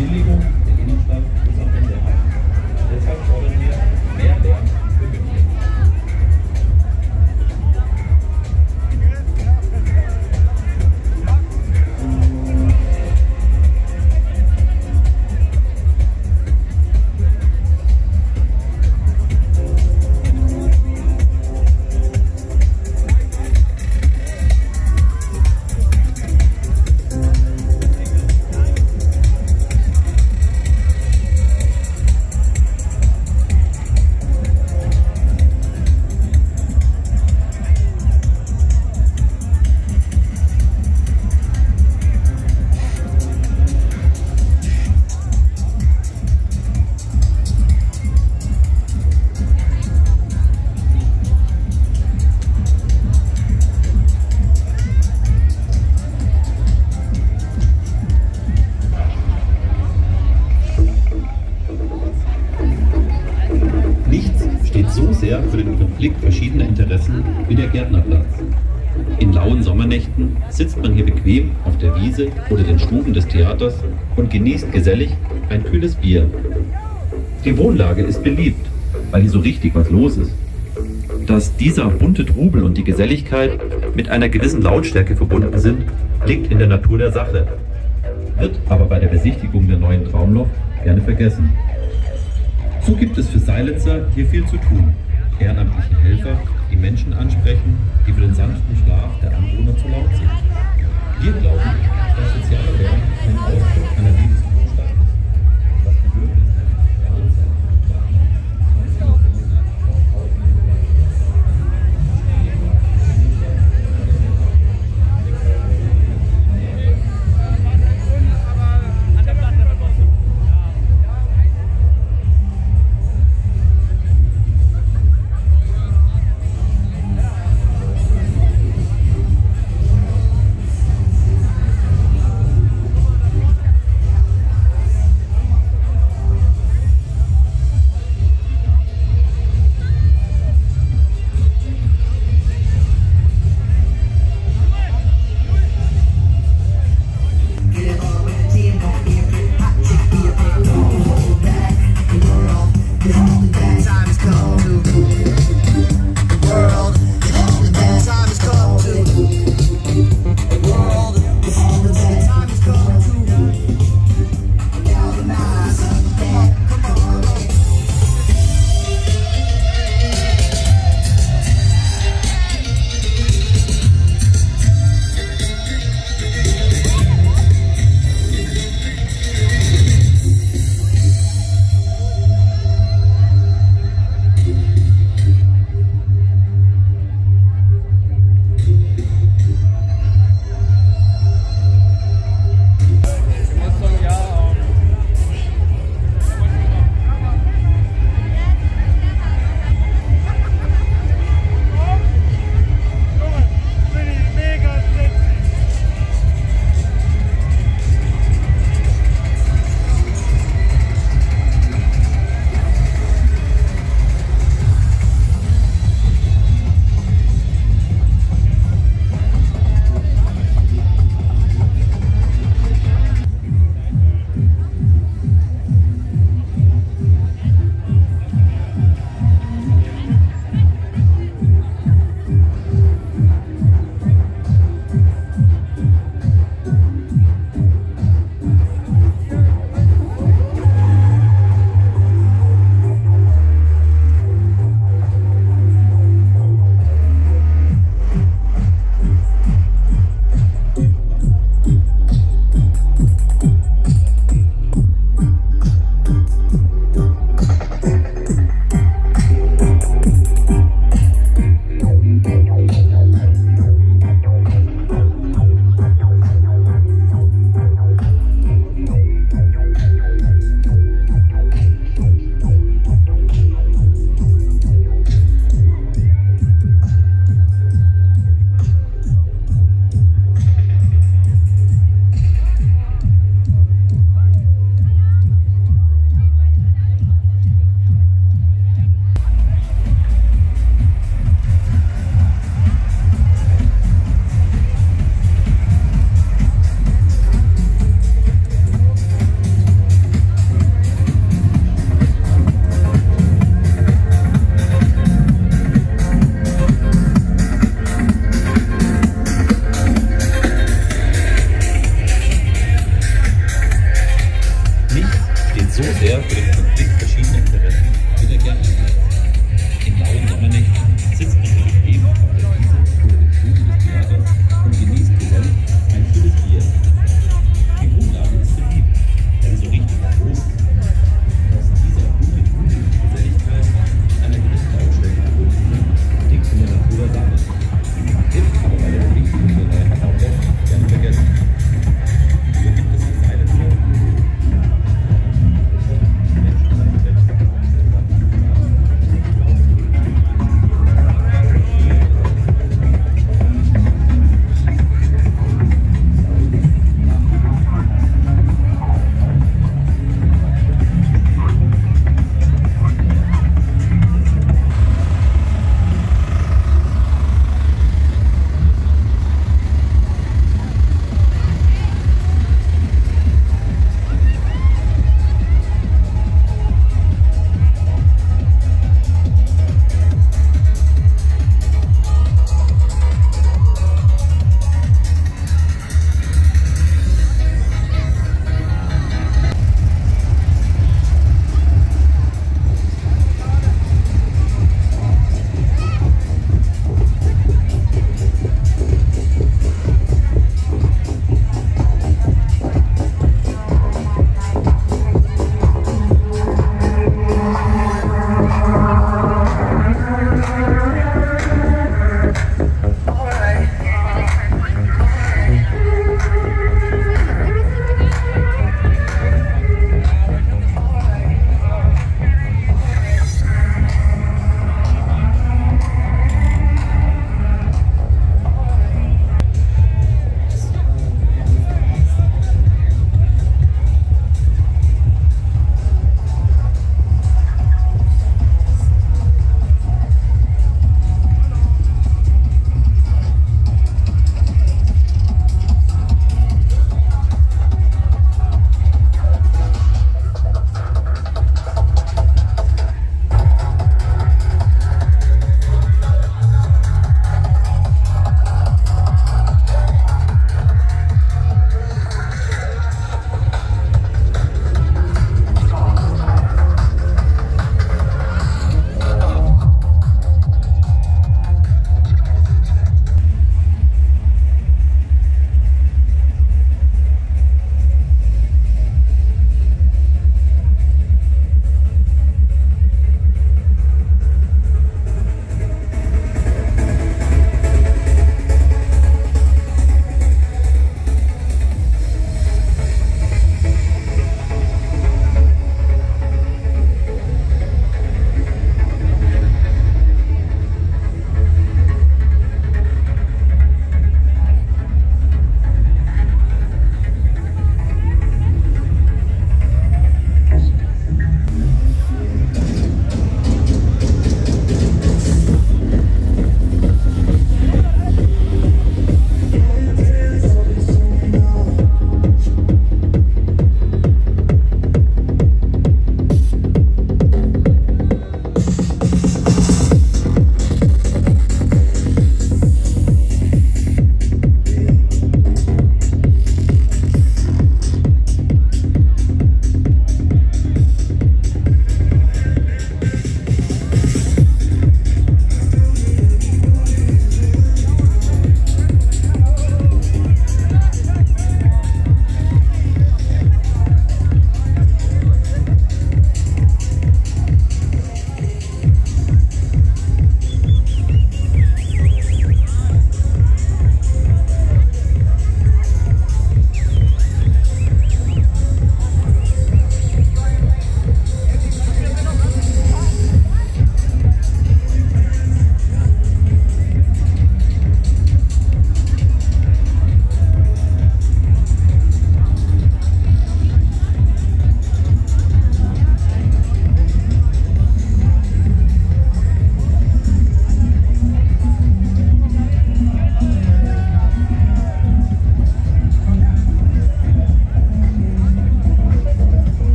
Verbilligung der Innenstadt muss am Ende haben. Deshalb fordern wir Wiese oder den Stufen des Theaters und genießt gesellig ein kühles Bier. Die Wohnlage ist beliebt, weil hier so richtig was los ist. Dass dieser bunte Trubel und die Geselligkeit mit einer gewissen Lautstärke verbunden sind, liegt in der Natur der Sache, wird aber bei der Besichtigung der neuen Traumloft gerne vergessen. So gibt es für Silencer hier viel zu tun. Ehrenamtliche Helfer, die Menschen ansprechen, die für den sanften Schlaf der Anwohner zu laut sind. Wir glauben, dass sozialer Lärm ein Ausdruck einer Lebenszustand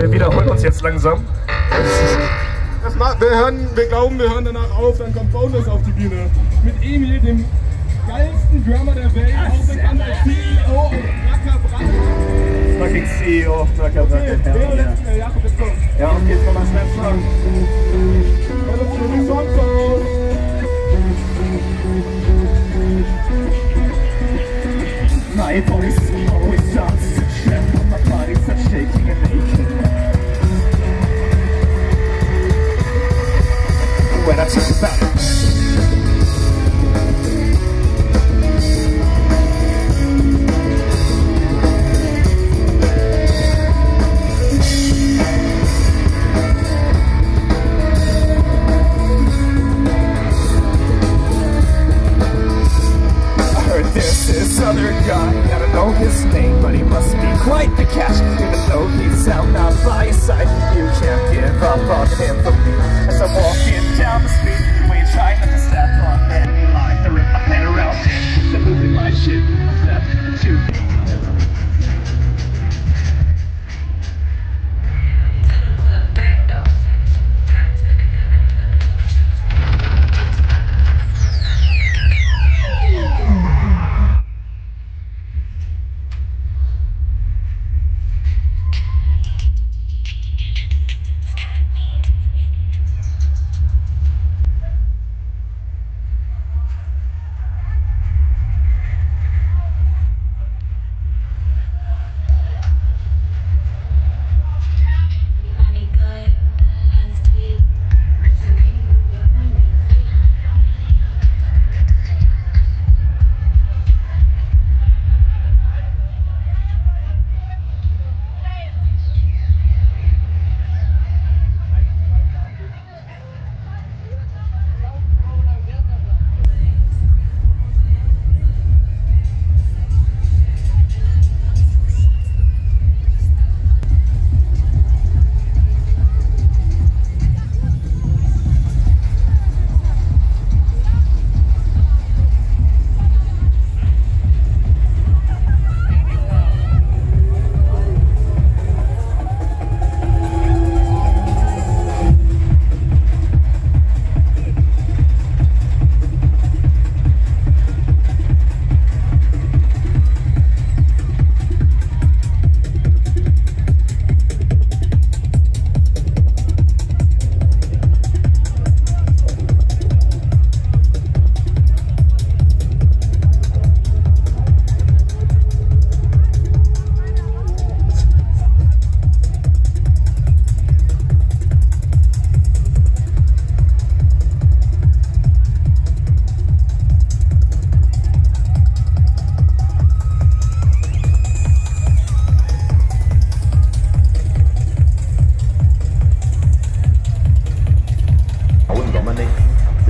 wir wiederholen uns jetzt langsam. Das macht, wir, hören, wir glauben, wir hören danach auf, dann kommt Bonus auf die Bühne. Mit Emil, dem geilsten Drummer der Welt, auch bekannt als CEO und Racker Bracker. Fucking CEO, Racker Bracker. Okay, wer oder letzte, Jakob, jetzt komm. Ja, okay, Thomas Metzler. Hör uns die Songs aus.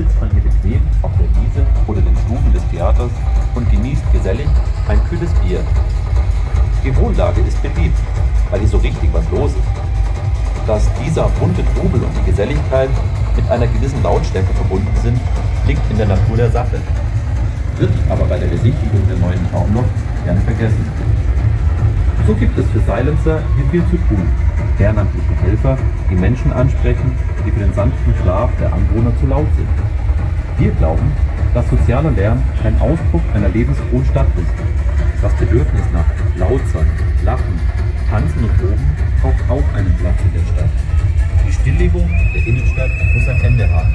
Sitzt man hier bequem auf der Wiese oder den Stufen des Theaters und genießt gesellig ein kühles Bier. Die Wohnlage ist beliebt, weil hier so richtig was los ist. Dass dieser bunte Trubel und die Geselligkeit mit einer gewissen Lautstärke verbunden sind, liegt in der Natur der Sache. Wird aber bei der Besichtigung der neuen Traumlok gerne vergessen. So gibt es für Silencer hier viel zu tun. Ehrenamtliche Helfer, die Menschen ansprechen, die für den sanften Schlaf der Anwohner zu laut sind. Wir glauben, dass sozialer Lärm ein Ausdruck einer lebensfrohen Stadt ist. Das Bedürfnis nach Lautsein, Lachen, Tanzen und Toben braucht auch einen Platz in der Stadt. Die Stilllegung der Innenstadt muss ein Ende haben.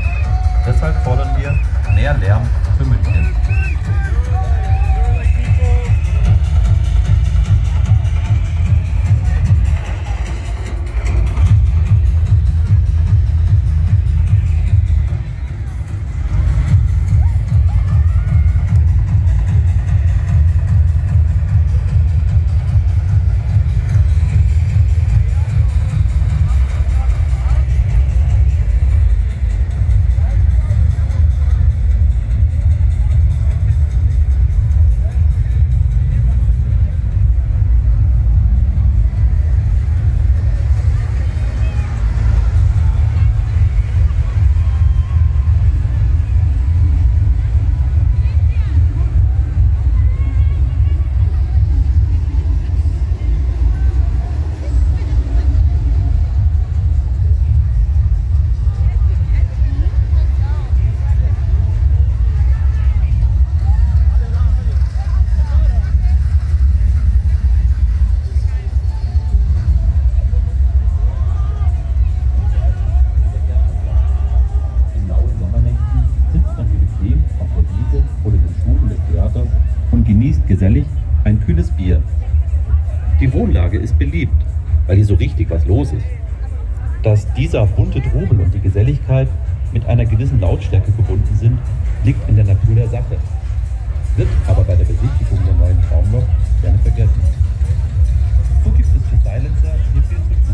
Deshalb fordern wir mehr Lärm für München. Tage ist beliebt, weil hier so richtig was los ist. Dass dieser bunte Trubel und die Geselligkeit mit einer gewissen Lautstärke verbunden sind, liegt in der Natur der Sache. Wird aber bei der Besichtigung der neuen Traumlok gerne vergessen. So gibt es für Silencer hier viel zu